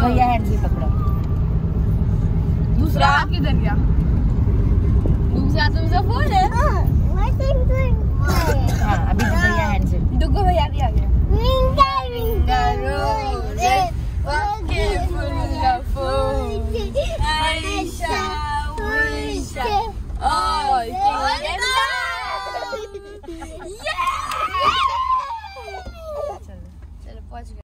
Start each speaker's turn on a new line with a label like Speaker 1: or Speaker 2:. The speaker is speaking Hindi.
Speaker 1: भैया
Speaker 2: हैंड से पकड़ो।
Speaker 1: दूसरा। आप किधर दूसरा फ़ोन
Speaker 2: से
Speaker 1: डुगो भैया भी आ गया Yeah!